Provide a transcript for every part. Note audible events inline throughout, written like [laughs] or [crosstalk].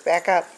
Back up.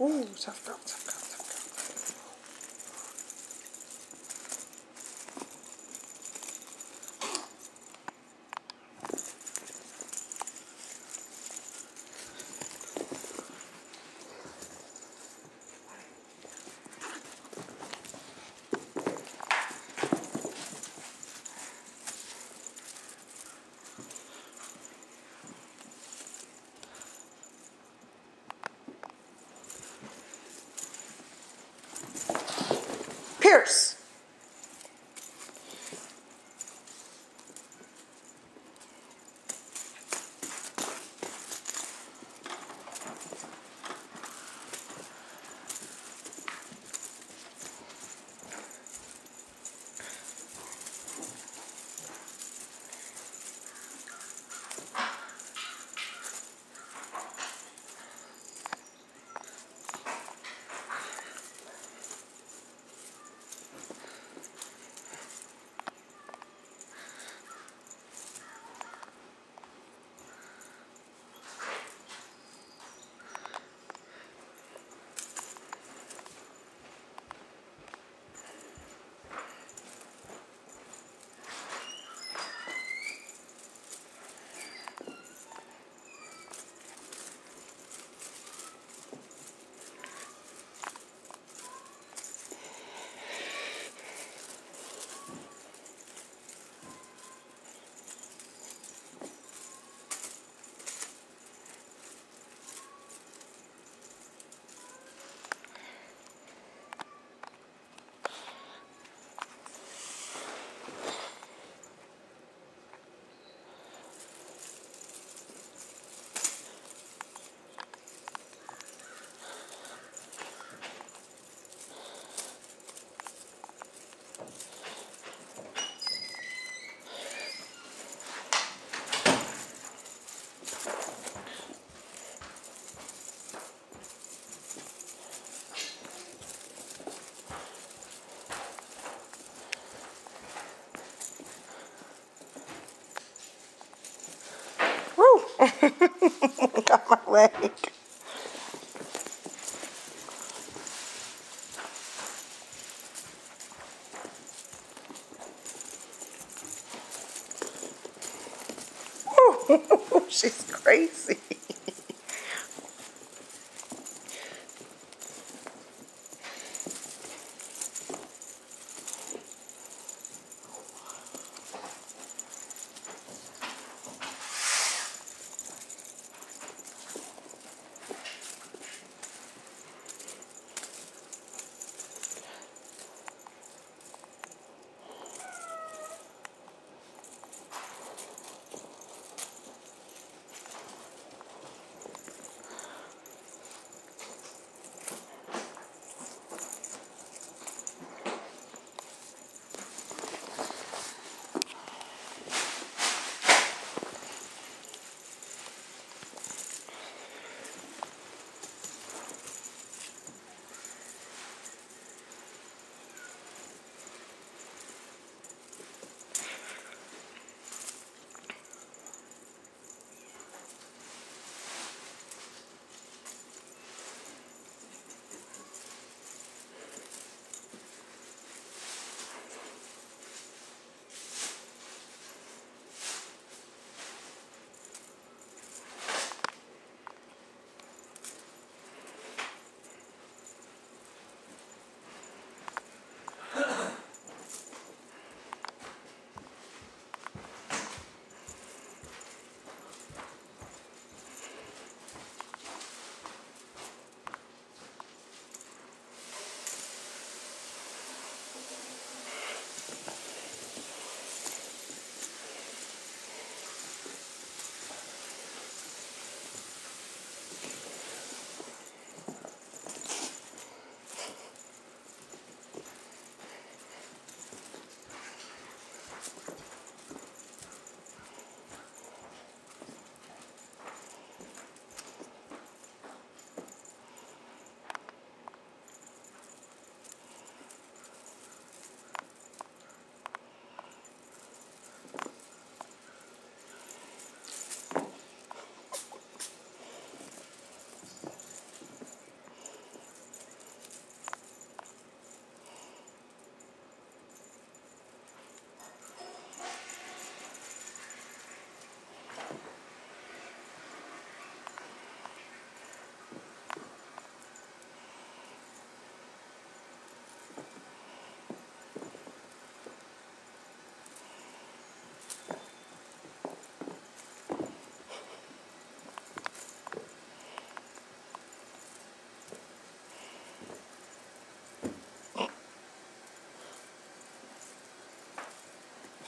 Ooh, tough girl, tough girl. Leg. [laughs] She's crazy.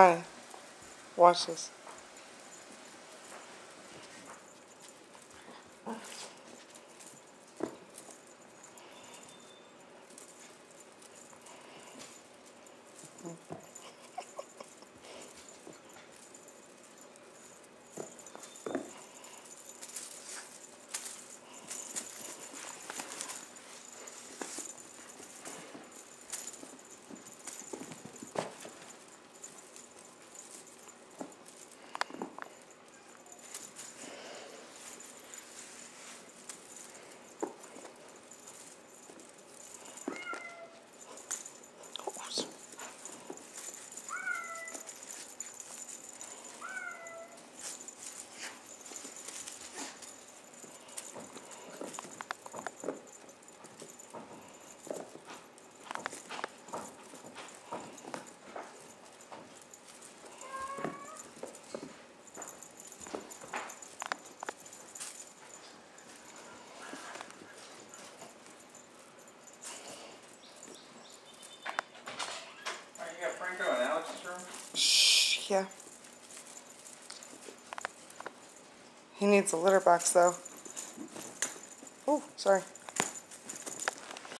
Honey, watch this. Yeah. He needs a litter box though. Oh, sorry.